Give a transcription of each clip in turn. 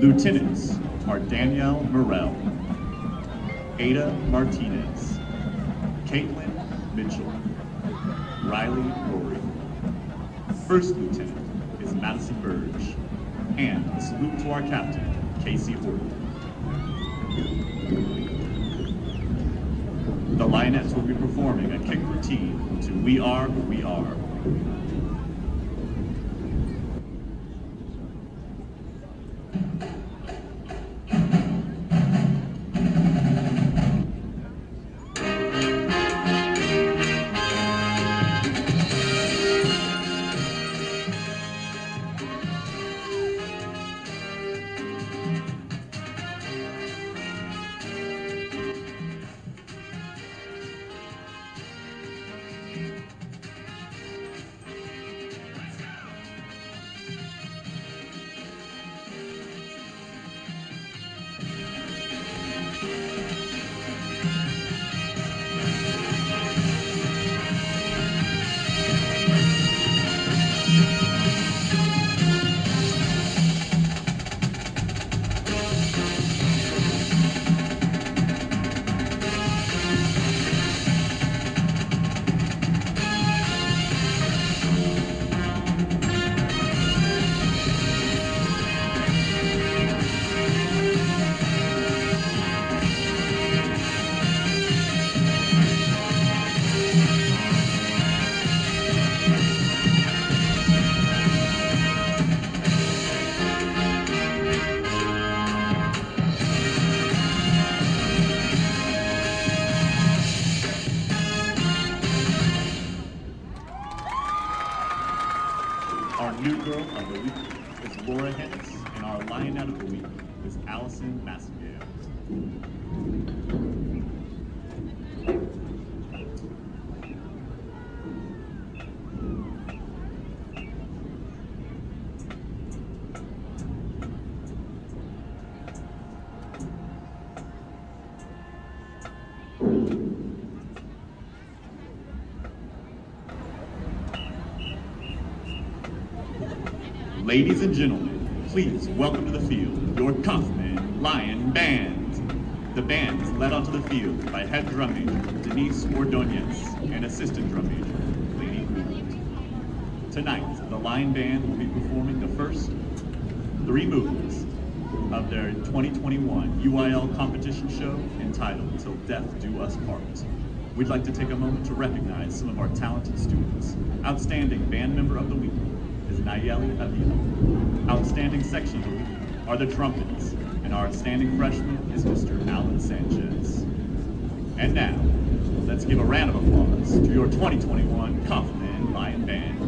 Lieutenants are Danielle Morrell, Ada Martinez, Caitlin Mitchell, Riley Rory. First Lieutenant is Madison Burge, and a salute to our captain, Casey Horton. The Lionettes will be performing a kick routine to We Are Who We Are. New girl of the week is Laura Hicks, and our lionette of the week is Allison Massengale. Ladies and gentlemen, please welcome to the field your Kaufman Lion Band. The band is led onto the field by head drum major Denise Ordonez and assistant drum major Lady Hoot. Tonight, the Lion Band will be performing the first three movements of their 2021 UIL competition show entitled Till Death Do Us Part. We'd like to take a moment to recognize some of our talented students. Outstanding band member of the week is Nayeli Avila. Outstanding section week are the trumpets, and our outstanding freshman is Mr. Alan Sanchez. And now, let's give a round of applause to your 2021 Kaufman Lion Band.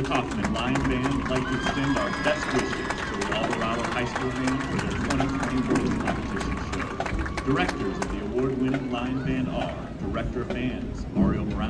The Kaufman Lion Band would like to extend our best wishes to the Alvarado High School Band for their 2021 competition show. Directors of the award-winning Lion Band are Director of Bands Mario Morales.